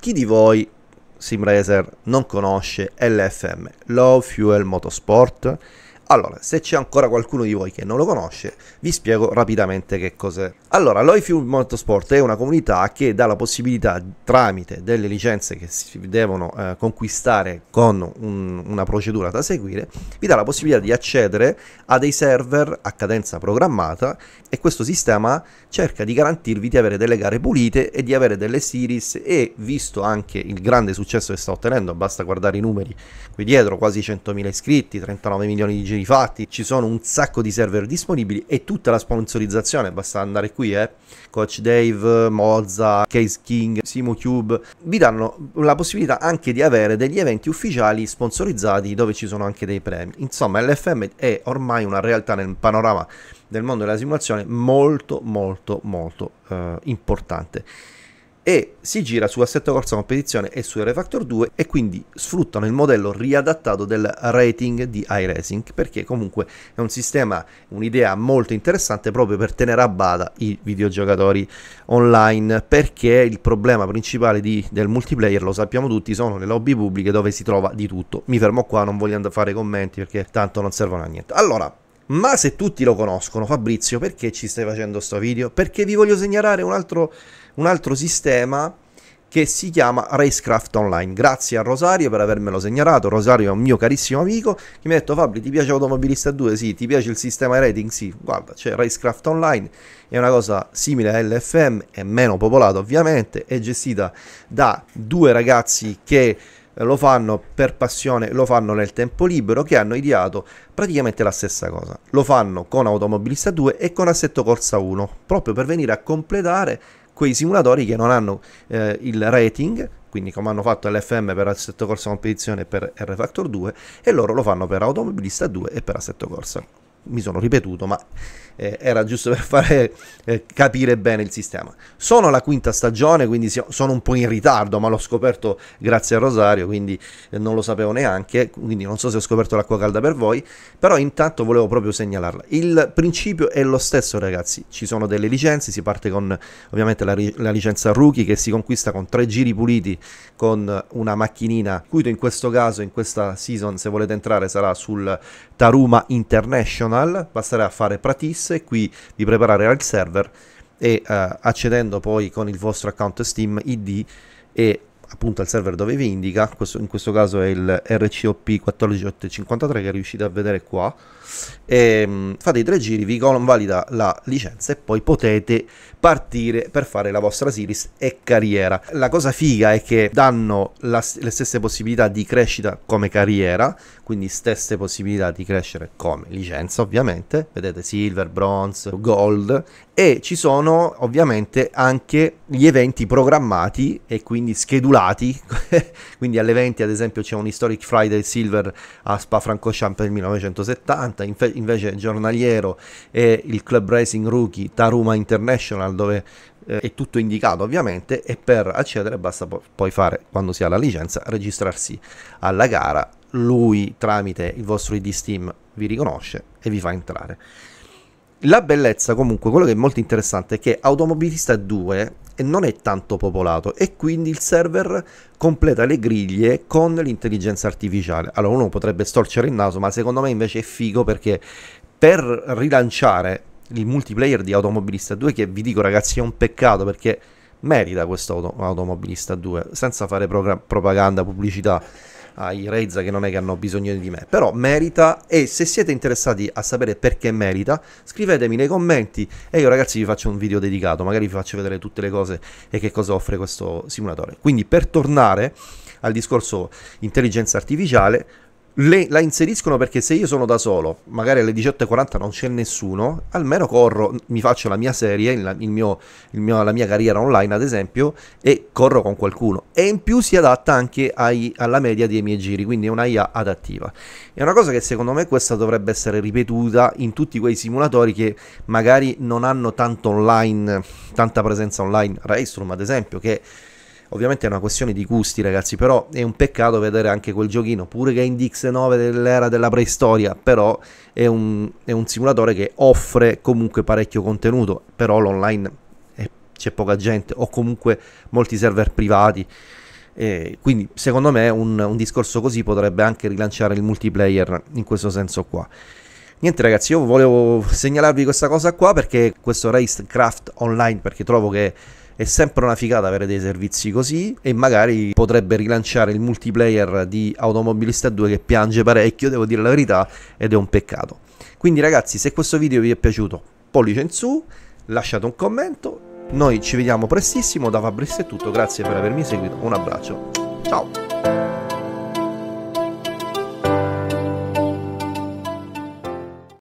chi di voi Simracer non conosce LFM, Low Fuel Motorsport? Allora, se c'è ancora qualcuno di voi che non lo conosce, vi spiego rapidamente che cos'è. Allora, l'Oifuel Motorsport è una comunità che dà la possibilità, tramite delle licenze che si devono eh, conquistare con un, una procedura da seguire, vi dà la possibilità di accedere a dei server a cadenza programmata e questo sistema cerca di garantirvi di avere delle gare pulite e di avere delle series e visto anche il grande successo che sta ottenendo, basta guardare i numeri qui dietro, quasi 100.000 iscritti, 39 milioni di giri i fatti, ci sono un sacco di server disponibili e tutta la sponsorizzazione, basta andare qui, eh. Coach Dave, Mozza, Case King, SimoCube, vi danno la possibilità anche di avere degli eventi ufficiali sponsorizzati dove ci sono anche dei premi. Insomma, l'FM è ormai una realtà nel panorama del mondo della simulazione molto molto molto eh, importante e si gira su assetto corsa competizione e su R-Factor 2 e quindi sfruttano il modello riadattato del rating di iRacing perché comunque è un sistema, un'idea molto interessante proprio per tenere a bada i videogiocatori online perché il problema principale di, del multiplayer, lo sappiamo tutti, sono le lobby pubbliche dove si trova di tutto. Mi fermo qua, non voglio fare commenti perché tanto non servono a niente. Allora, ma se tutti lo conoscono, Fabrizio, perché ci stai facendo questo video? Perché vi voglio segnalare un altro un altro sistema che si chiama Racecraft Online. Grazie a Rosario per avermelo segnalato. Rosario è un mio carissimo amico che mi ha detto Fabri ti piace Automobilista 2? Sì. Ti piace il sistema rating? Sì. Guarda, c'è Racecraft Online, è una cosa simile a LFM, è meno popolata ovviamente, è gestita da due ragazzi che lo fanno per passione, lo fanno nel tempo libero, che hanno ideato praticamente la stessa cosa. Lo fanno con Automobilista 2 e con Assetto Corsa 1, proprio per venire a completare quei simulatori che non hanno eh, il rating, quindi come hanno fatto l'FM per Assetto Corsa Competizione e per R Factor 2, e loro lo fanno per Automobilista 2 e per Assetto Corsa. Mi sono ripetuto, ma eh, era giusto per fare eh, capire bene il sistema. Sono alla quinta stagione, quindi sono un po' in ritardo, ma l'ho scoperto grazie a Rosario, quindi eh, non lo sapevo neanche, quindi non so se ho scoperto l'acqua calda per voi, però intanto volevo proprio segnalarla. Il principio è lo stesso, ragazzi, ci sono delle licenze, si parte con ovviamente la, la licenza rookie che si conquista con tre giri puliti con una macchinina, cui in questo caso, in questa season, se volete entrare, sarà sul Taruma International, basterà fare Pratis e qui vi preparare al server e uh, accedendo poi con il vostro account Steam ID e appunto al server dove vi indica, questo, in questo caso è il RCOP 14853 che riuscite a vedere qua, e, um, fate i tre giri, vi convalida la licenza e poi potete partire per fare la vostra series e carriera. La cosa figa è che danno la, le stesse possibilità di crescita come carriera, quindi stesse possibilità di crescere come licenza ovviamente, vedete silver, bronze, gold. E ci sono ovviamente anche gli eventi programmati e quindi schedulati, quindi all'eventi ad esempio c'è un Historic Friday Silver a Spa-Francorchamps nel 1970, invece giornaliero è il Club Racing Rookie Taruma International dove eh, è tutto indicato ovviamente e per accedere basta po- poi fare quando si ha la licenza registrarsi alla gara. Lui tramite il vostro ID Steam vi riconosce e vi fa entrare. La bellezza comunque quello che è molto interessante è che Automobilista 2 non è tanto popolato e quindi il server completa le griglie con l'intelligenza artificiale. Allora uno potrebbe storcere il naso ma secondo me invece è figo perché per rilanciare il multiplayer di Automobilista 2 che vi dico ragazzi è un peccato perché merita questo auto- Automobilista 2 senza fare pro- propaganda, pubblicità ai Reza che non è che hanno bisogno di me. Però merita e se siete interessati a sapere perché merita scrivetemi nei commenti e io ragazzi vi faccio un video dedicato. Magari vi faccio vedere tutte le cose e che cosa offre questo simulatore. Quindi per tornare al discorso intelligenza artificiale le, la inseriscono perché se io sono da solo, magari alle 18.40 non c'è nessuno, almeno corro, mi faccio la mia serie, il, il mio, il mio, la mia carriera online ad esempio, e corro con qualcuno. E in più si adatta anche ai, alla media dei miei giri, quindi è una IA adattiva. È una cosa che secondo me questa dovrebbe essere ripetuta in tutti quei simulatori che magari non hanno tanto online, tanta presenza online, Raceroom ad esempio, che Ovviamente è una questione di gusti, ragazzi, però è un peccato vedere anche quel giochino, pure che è in DX9 dell'era della preistoria, però è un, è un simulatore che offre comunque parecchio contenuto, però l'online c'è poca gente o comunque molti server privati E quindi secondo me un, un discorso così potrebbe anche rilanciare il multiplayer in questo senso qua. Niente ragazzi, io volevo segnalarvi questa cosa qua perché questo Racecraft Online, perché trovo che è sempre una figata avere dei servizi così e magari potrebbe rilanciare il multiplayer di Automobilista 2 che piange parecchio, devo dire la verità, ed è un peccato. Quindi ragazzi, se questo video vi è piaciuto, pollice in su, lasciate un commento, noi ci vediamo prestissimo, da Fabrizio è tutto, grazie per avermi seguito, un abbraccio, ciao!